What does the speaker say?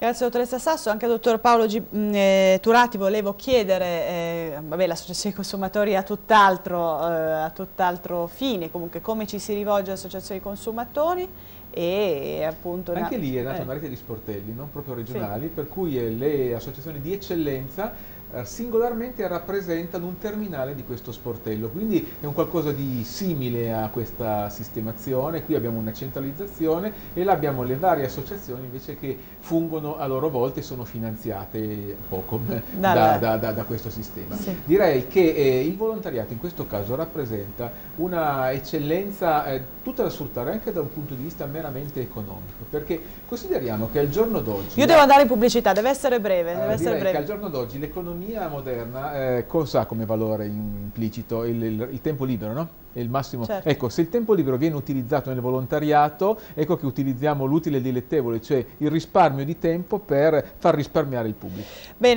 Grazie dottoressa Sasso, anche al dottor Paolo G mm, eh, Turati volevo chiedere, eh, vabbè l'associazione dei consumatori ha tutt'altro eh, tutt fine, comunque come ci si rivolge all'associazione dei consumatori? E appunto... Anche lì è nata una rete di sportelli, non proprio regionali, sì. per cui eh, le associazioni di eccellenza eh, singolarmente rappresentano un terminale di questo sportello, quindi è un qualcosa di simile a questa sistemazione, qui abbiamo una centralizzazione e là abbiamo le varie associazioni invece che fungono a loro volta e sono finanziate un po' come da, da, da, da, questo sistema. Sì. Direi che eh, il volontariato in questo caso rappresenta una eccellenza eh, tutta da sfruttare anche da un punto di vista meramente economico, perché consideriamo che al giorno d'oggi... Io devo andare in pubblicità, deve essere breve. Deve eh, essere breve. al giorno d'oggi l'economia l'economia moderna eh, cosa ha come valore implicito? Il, il, il tempo libero, no? il massimo. Certo. Ecco, se il tempo libero viene utilizzato nel volontariato, ecco che utilizziamo l'utile dilettevole, cioè il risparmio di tempo per far risparmiare il pubblico. Bene.